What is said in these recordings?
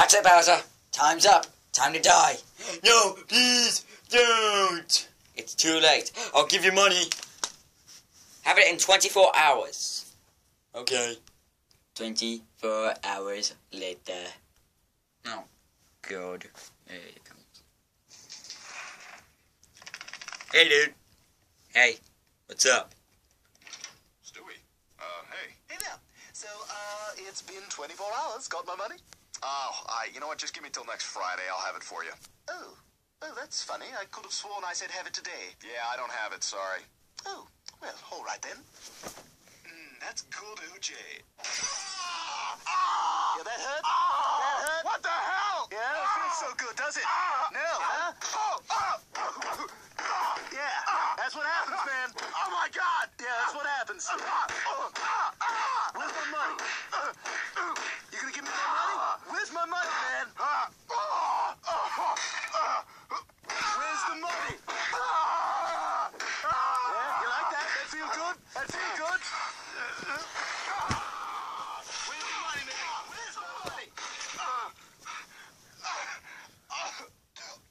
That's it, Bowser. Time's up. Time to die. No, please, don't. It's too late. I'll give you money. Have it in 24 hours. Okay. 24 hours later. Oh, God. There it comes. Hey, dude. Hey, What's up? Stewie. Uh, hey. Hey there. So, uh, it's been 24 hours. Got my money? Oh, I, you know what? Just give me till next Friday. I'll have it for you. Oh. Oh, that's funny. I could have sworn I said have it today. Yeah, I don't have it. Sorry. Oh, well, all right then. Mm, that's good, OJ. Yeah, that hurt? Ah! that hurt? What the hell? Yeah, ah! it feels so good, does it? Ah! No, huh? Yeah, that's what happens, man. Oh my God! Yeah, that's what happens. Where's my money? You gonna give me my money? Where's my money, man? Where's the money? Yeah, you like that? That feel good? That feel good? Where's the money, man? Where's my money?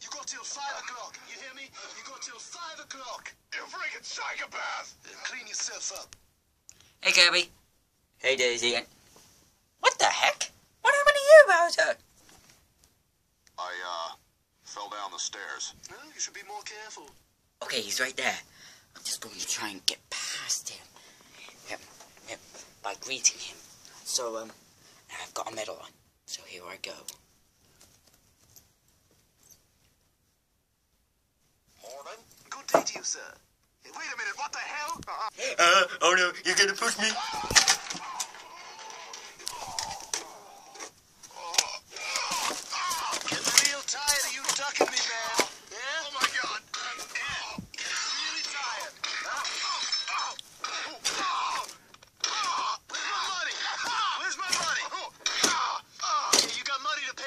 You got till five o'clock. You hear me? You got till five o'clock. You freaking psychopath! Clean yourself up. Hey, Kirby. Hey, Daisy. What the heck? What happened to you, Bowser? I, uh, fell down the stairs. Well, you should be more careful. Okay, he's right there. I'm just going to try and get past him. Yep, yep, by greeting him. So, um, I've got a medal on. So here I go. Morning. Good day to you, sir. Hey, wait a minute, what the hell? Uh, oh no, you're gonna push me?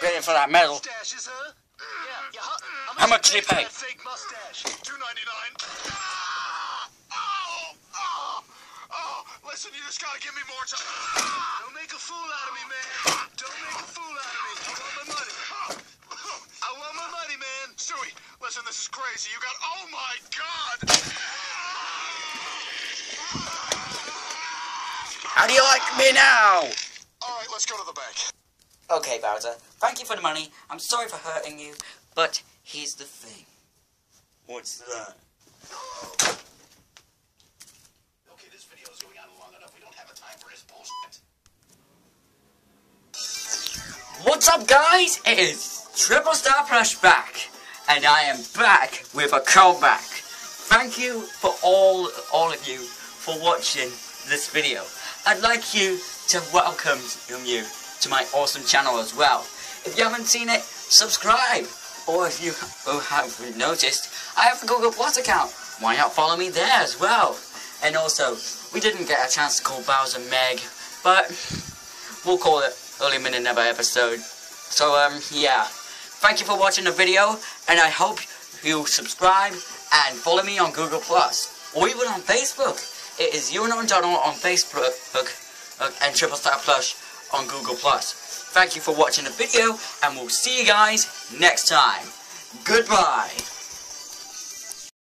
To for that medal. mustaches, huh? Yeah, yeah. How, much did he pay? That fake mustache. Two ninety nine. Ah! Oh, oh, oh! Listen, you just gotta give me more time. Ah! Don't make a fool out of me, man. Don't make a fool out of me. I want my money. Ah! I want my money, man. Stewie, listen, this is crazy. You got. Oh my God! How do you like me now? All right, let's go to the bank. Okay, Bowser. Thank you for the money. I'm sorry for hurting you, but here's the thing. What's that? Okay, this video going on long enough. We don't have a time for his bullshit. What's up, guys? It is Triple Star Plush back, and I am back with a comeback. Thank you for all, all of you for watching this video. I'd like you to welcome you to my awesome channel as well. If you haven't seen it, subscribe. Or if you have noticed, I have a Google Plus account. Why not follow me there as well? And also, we didn't get a chance to call Bowser Meg, but we'll call it early in another episode. So um yeah. Thank you for watching the video and I hope you subscribe and follow me on Google Plus or even on Facebook. It is you and Donald on Facebook and Triple Star Plush on Google Plus. Thank you for watching the video and we'll see you guys next time. Goodbye.